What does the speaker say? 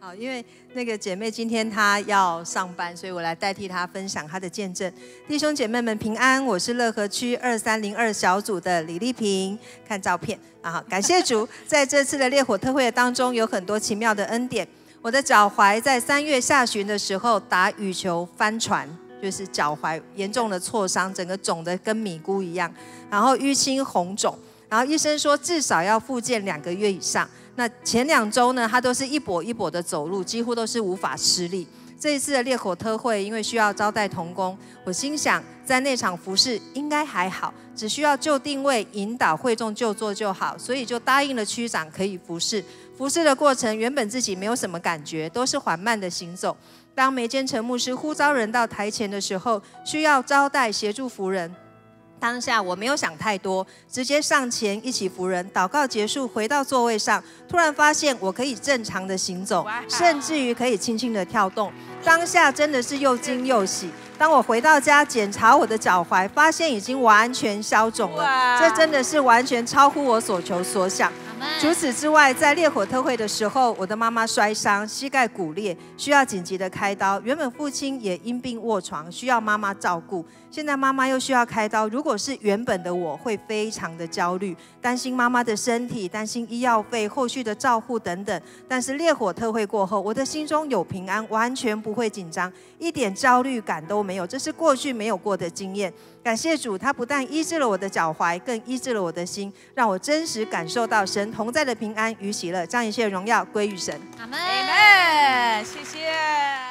好，因为那个姐妹今天她要上班，所以我来代替她分享她的见证。弟兄姐妹们平安，我是乐和区二三零二小组的李丽萍。看照片啊，感谢主，在这次的烈火特会当中有很多奇妙的恩典。我的脚踝在三月下旬的时候打羽球翻船，就是脚踝严重的挫伤，整个肿的跟米糊一样，然后淤青红肿，然后医生说至少要复健两个月以上。那前两周呢，他都是一跛一跛的走路，几乎都是无法施力。这一次的烈火特会，因为需要招待童工，我心想在那场服饰应该还好，只需要就定位引导会众就坐就好，所以就答应了区长可以服侍。服侍的过程原本自己没有什么感觉，都是缓慢的行走。当梅坚成牧师呼召人到台前的时候，需要招待协助服人。当下我没有想太多，直接上前一起扶人，祷告结束，回到座位上，突然发现我可以正常的行走，甚至于可以轻轻的跳动。当下真的是又惊又喜。当我回到家检查我的脚踝，发现已经完全消肿了，这真的是完全超乎我所求所想。除此之外，在烈火特会的时候，我的妈妈摔伤，膝盖骨裂，需要紧急的开刀。原本父亲也因病卧床，需要妈妈照顾。现在妈妈又需要开刀，如果是原本的我，会非常的焦虑，担心妈妈的身体，担心医药费、后续的照护等等。但是烈火特会过后，我的心中有平安，完全不会紧张，一点焦虑感都没有，这是过去没有过的经验。感谢主，他不但医治了我的脚踝，更医治了我的心，让我真实感受到神同在的平安与喜乐，将一切荣耀归于神。阿门，谢谢。